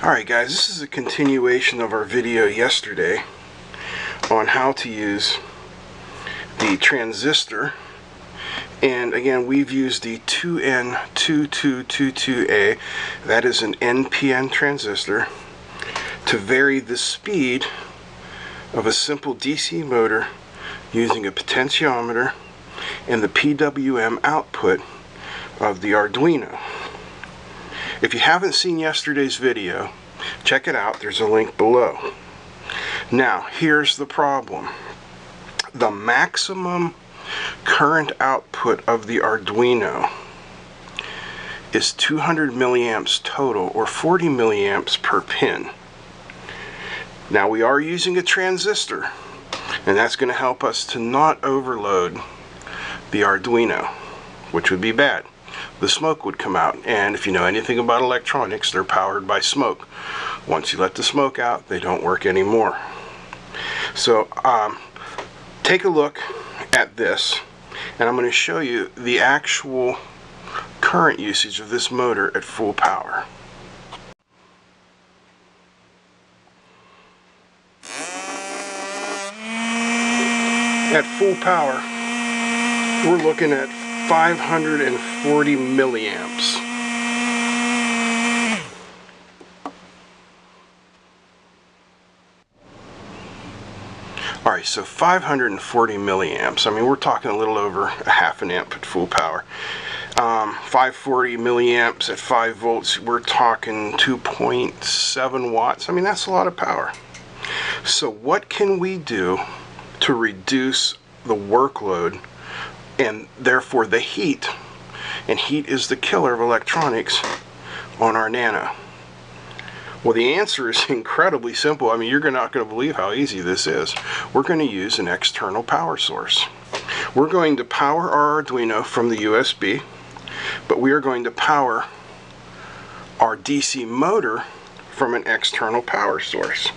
Alright guys, this is a continuation of our video yesterday on how to use the transistor and again we've used the 2N2222A that is an NPN transistor to vary the speed of a simple DC motor using a potentiometer and the PWM output of the Arduino. If you haven't seen yesterday's video, check it out. There's a link below. Now, here's the problem. The maximum current output of the Arduino is 200 milliamps total or 40 milliamps per pin. Now we are using a transistor and that's going to help us to not overload the Arduino which would be bad the smoke would come out. And if you know anything about electronics, they're powered by smoke. Once you let the smoke out, they don't work anymore. So um, take a look at this, and I'm going to show you the actual current usage of this motor at full power. At full power, we're looking at 540 milliamps. Alright, so 540 milliamps. I mean, we're talking a little over a half an amp at full power. Um, 540 milliamps at 5 volts, we're talking 2.7 watts. I mean, that's a lot of power. So what can we do to reduce the workload and therefore the heat and heat is the killer of electronics on our Nano. Well, the answer is incredibly simple. I mean, you're not going to believe how easy this is. We're going to use an external power source. We're going to power our Arduino from the USB, but we are going to power our DC motor from an external power source.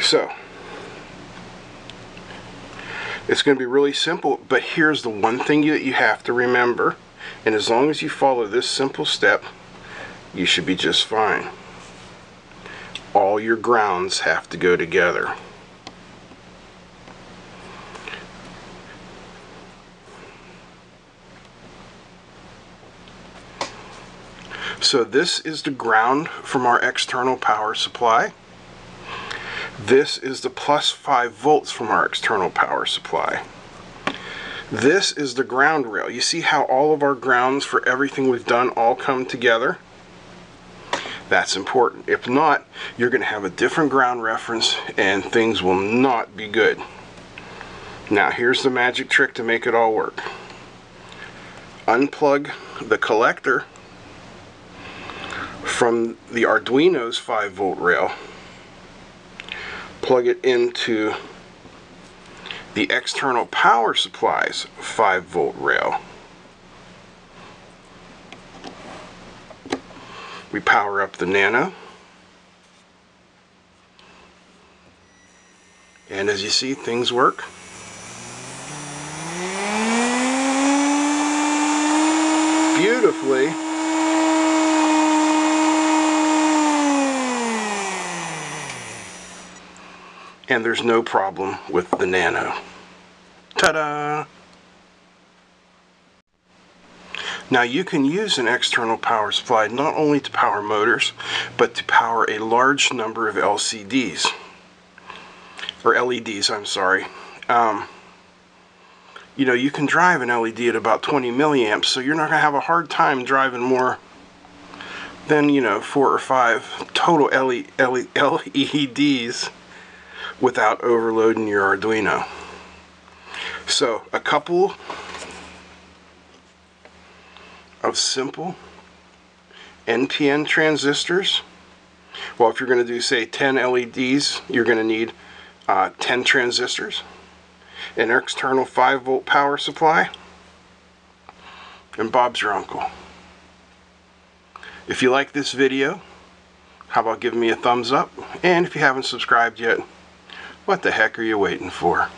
So, it's going to be really simple, but here's the one thing that you have to remember. And as long as you follow this simple step, you should be just fine. All your grounds have to go together. So this is the ground from our external power supply. This is the plus 5 volts from our external power supply. This is the ground rail. You see how all of our grounds for everything we've done all come together? That's important. If not, you're going to have a different ground reference and things will not be good. Now here's the magic trick to make it all work. Unplug the collector from the Arduino's 5 volt rail plug it into the external power supply's 5 volt rail. We power up the Nano. And as you see, things work. Beautifully. And there's no problem with the Nano. Ta-da! Now you can use an external power supply not only to power motors, but to power a large number of LCDs. Or LEDs, I'm sorry. Um, you know, you can drive an LED at about 20 milliamps, so you're not going to have a hard time driving more than, you know, four or five total LEDs without overloading your Arduino. So a couple of simple NPN transistors. Well, if you're going to do, say, 10 LEDs, you're going to need uh, 10 transistors, an external 5 volt power supply, and Bob's your uncle. If you like this video, how about giving me a thumbs up? And if you haven't subscribed yet, what the heck are you waiting for?